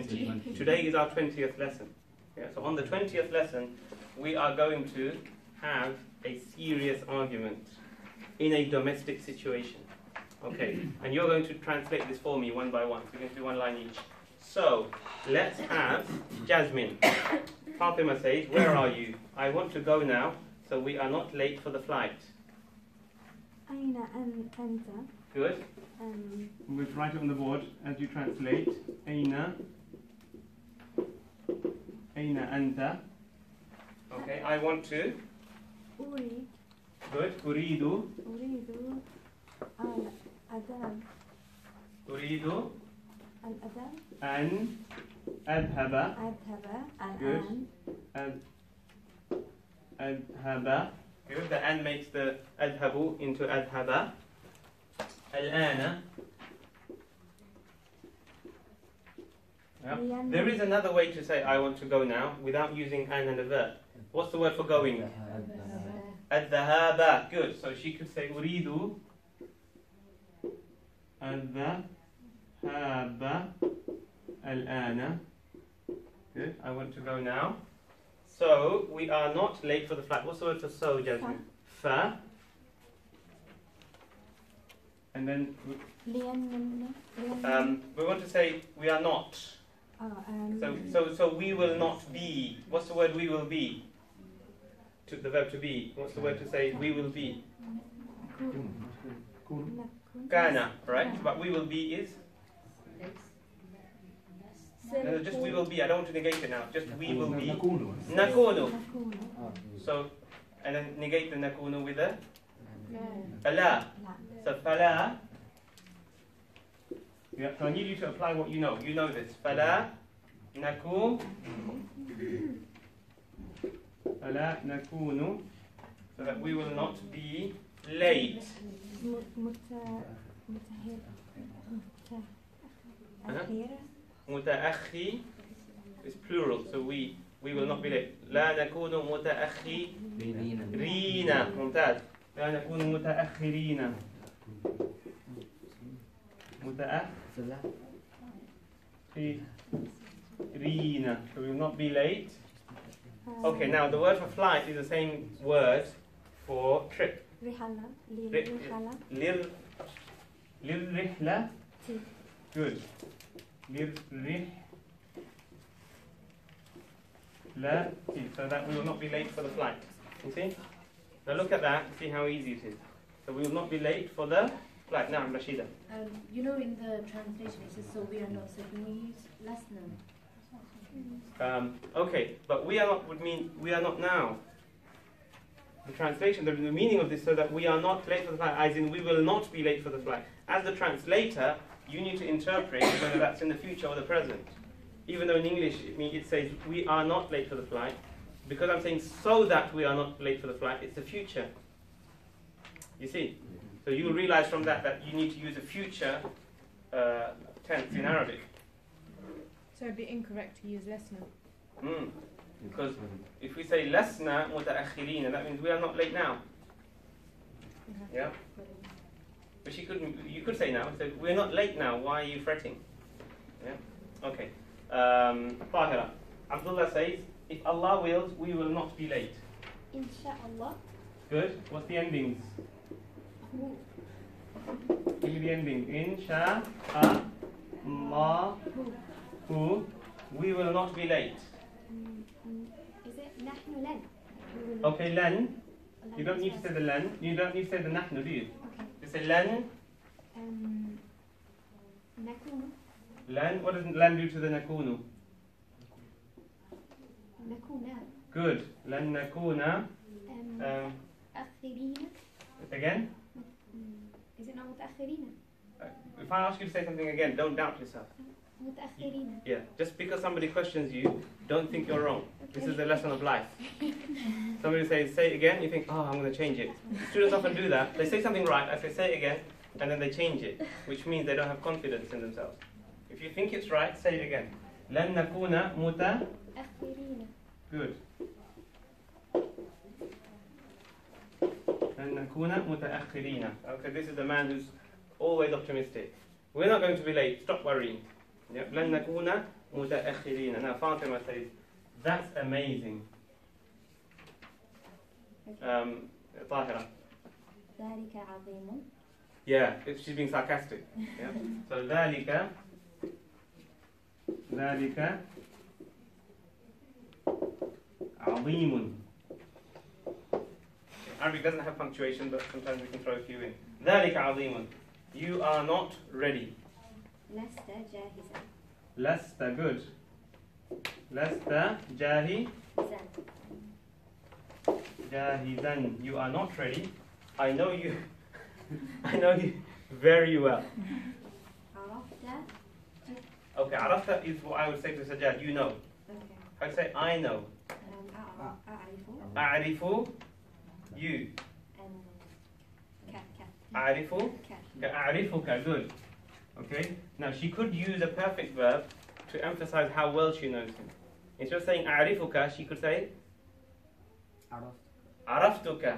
20. Today is our 20th lesson. Yeah, so on the 20th lesson, we are going to have a serious argument in a domestic situation. Okay, and you're going to translate this for me one by one. So we're going to do one line each. So let's have Jasmine. Fatima says, Where are you? I want to go now, so we are not late for the flight. أين أن أنت؟ Good. أم، We'll write it on the board as you translate. أين Aina anta? Okay, I want to. Urid. Good. Uridu. Uridu. Al Adam. Uridu. Al Adam. An. Adhaba. Adhaba. Al Good. Ad. Adhaba. Good. The an makes the adhabu into adhaba. Al-ana. Yeah? There is another way to say I want to go now without using an and a verb. What's the word for going? Adhaba. Good. So she could say uridu adhaba al-ana. Good. I want to go now. So we are not late for the flight. What's the word for so, Jasmine? Fa. And then um, we want to say we are not. Ah, so, so, so we will not be. What's the word we will be? To the verb to be. What's the word to say we will be? Kana, right? But we will be is? No, just we will be. I don't want to negate it now. Just we will be. Nakuno. So, and then negate the nakuno with a? Ala. So, fala. Yeah, so I need you to apply what you know. You know this. Fala, naku. Fala, nakunu. So that we will not be late. م- مت متهر متأخر متأخي is plural, so we we will not be late. لا نكون متأخرين ممتاز. لا نكون متأخرين. متأخرين. So we will not be late. Okay, now the word for flight is the same word for trip. رحلة ر- للرحلة لل للرحلة. تي. Good. للرحلة. So that we will not be late for the flight. You see? Now look at that. See how easy it is. So we will not be late for the flight. Now, Rashida. Um, you know, in the translation it says, so we are not, so can we use less than? Um, okay, but we are not would mean we are not now. The translation, the, the meaning of this, so that we are not late for the flight, as in we will not be late for the flight. As the translator, you need to interpret whether that's in the future or the present. Even though in English it, mean, it says we are not late for the flight, because I'm saying so that we are not late for the flight, it's the future. You see? So you'll realize from that that you need to use a future uh, tense in Arabic. So it'd be incorrect to use lesna. Mm. Because if we say lesna mutaakhirina, that means we are not late now. Okay. Yeah? But you could, you could say now, so we're not late now, why are you fretting? Yeah? Okay. Um, Abdullah says, if Allah wills, we will not be late. Insha'Allah. Good. What's the endings? Indian being insha a ma hu. We will not be late. Is it nahnu len? Okay, len. You don't need to say the len. You don't need to say the nahnu, do you? Okay. You say len. Um, nakunu. Len. What does len do to the nakunu? Nakuna. Good. Len nakuna. Um, um Again. If I ask you to say something again, don't doubt yourself. متأخرين Yeah. Just because somebody questions you, don't think you're wrong. This is the lesson of life. Somebody says, say it again, you think, oh, I'm going to change it. Students often do that. They say something right, I say, say it again, and then they change it, which means they don't have confidence in themselves. If you think it's right, say it again. لن نكون مت متأخرين Good. نكون متأخرين. Okay, this is the man who's always optimistic. We're not going to be late. Stop worrying. Yeah. لن نكون متأخرين. Now Fatima says, that's amazing. Okay. Um, طاهرة. ذلك عظيم Yeah, if she's being sarcastic. Yeah. So ذلك ذلك عظيم. Arabic doesn't have punctuation, but sometimes we can throw a few in. ذلك عظيم. You are not ready. لست جاهزا لست good. لست جاهي زن جاهزا. You are not ready. I know you. I know you very well. عرفت Okay, عرفت is what I would say to Sajjad. You know. okay. I say I know. أم أعرف أعرف أعرف you. Arifu? Arifuka, good. Okay? Now she could use a perfect verb to emphasize how well she knows him. Instead of saying Arifuka, she could say عرفتك.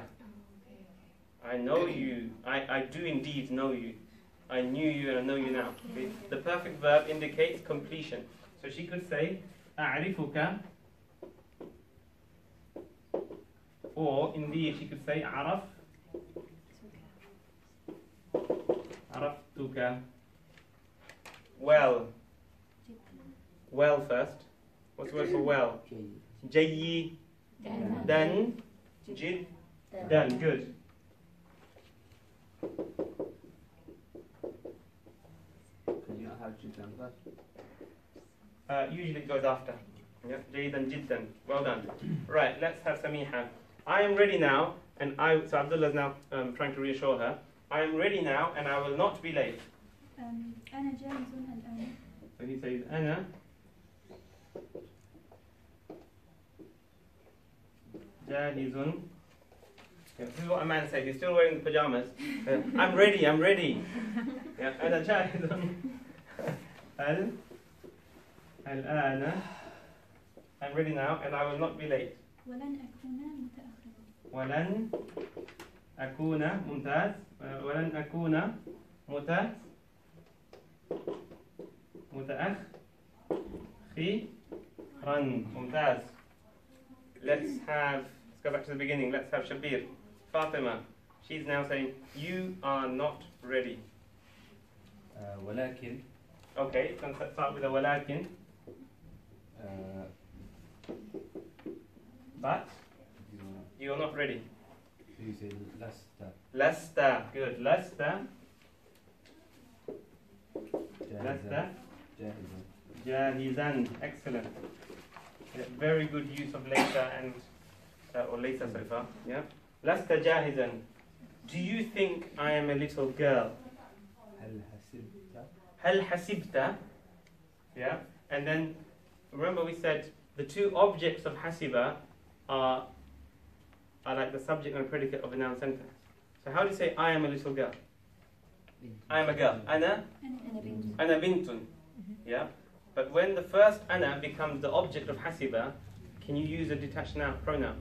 I know you. I, I do indeed know you. I knew you and I know you now. Okay? The perfect verb indicates completion. So she could say Arifuka or indeed she could say عرف عرفتك well well first what's the word for well جيدا جدا good Can you not have jiddan first? Uh, usually it goes after. Yeah, جيدا جدا. Well done. Right, let's have Samiha. I am ready now, and I. So Abdullah is now um, trying to reassure her. I am ready now, and I will not be late. أم، أنا جاهز الآن So he says, أنا جاهز. Yeah, this is what a man says. He's still wearing the pajamas. Uh, I'm ready. I'm ready. Yeah, أنا جاهز. ال الآن. I'm ready now, and I will not be late. ولن أكون متأخرا ولن أكون ممتاز ولن أكون مت متأخرا ممتاز Let's have let's go back to the beginning let's have Shabir Fatima she's now saying you are not ready آه، ولكن okay let's start with a ولكن آه، but you- you're not ready. Lasta. Lasta. Good. Lasta. Lasta. Janizan. Excellent. Yeah, very good use of later and uh, or later so far. Yeah. Lasta jahizan. Do you think I am a little girl? Hal hasibta. Hal hasibta. Yeah. And then remember we said the two objects of hasiba are are like the subject and predicate of a noun sentence. So how do you say I am a little girl? I am a girl. Ana? Ana bintun. Mm-hmm. Yeah? But when the first ana becomes the object of hasiba, can you use a detached noun, pronoun?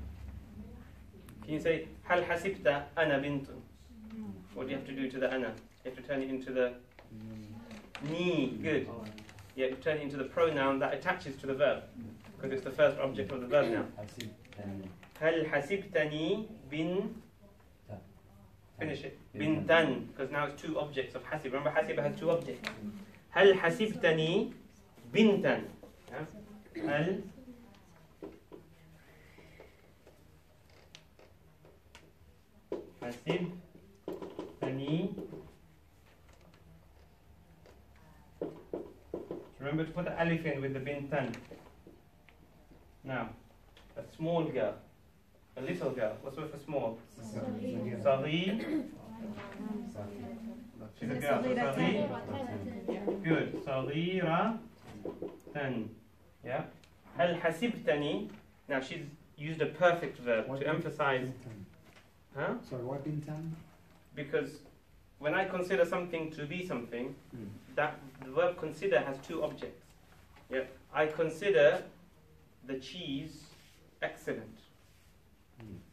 Can you say hal hasibta ana bintun? Mm. What do you have to do to the ana? You have to turn it into the mm. ni. Good. You have to turn it into the pronoun that attaches to the verb because it's the first object of the verb now. Hal hasibtani bin. Finish it. Bintan, because now it's two objects of hasib. Remember, hasib has two objects. Hal hasibtani bintan. هل Hasibtani. Remember to put the elephant with the bintan. Now, a small girl. A little girl. What's with a small? Sari. She's a girl. Sari. Good. Sarira. Then. Yeah. Hal hasibtani. Now she's used a perfect verb to emphasize. Huh? Sorry, what bintan? Because when I consider something to be something, mm. that the verb consider has two objects. Yeah. I consider the cheese excellent.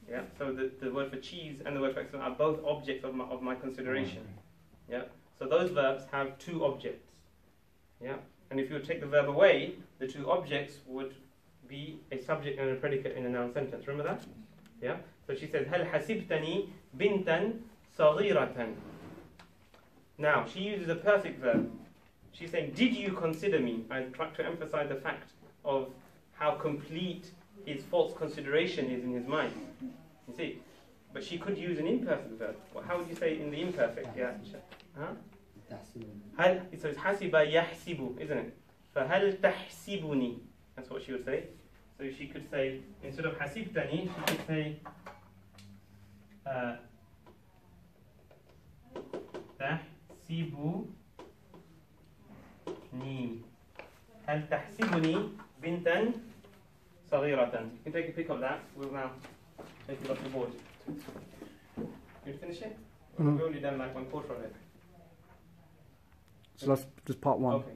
Yeah. So the, the word for cheese and the word for excellent are both objects of my, of my consideration. Yeah. So those verbs have two objects. Yeah. And if you take the verb away, the two objects would be a subject and a predicate in a noun sentence. Remember that? Yeah. So she says, "هل حسبتني bintan صغيرة." Now she uses a perfect verb. She's saying, "Did you consider me?" I try to emphasize the fact of how complete his false consideration is in his mind. You see? But she could use an imperfect verb. Well, how would you say in the imperfect? Yeah. Huh? تحسبني هل so it's حسب يحسب, isn't it? فهل تحسبني? That's what she would say. So she could say instead of حسبتني, she could say uh, تحسبني هل تحسبني بنتا so there you then. You can take a pick of that. We'll now take it off the board. You finish it? Mm -hmm. We've only done like one quarter of it. So that's just part one. Okay.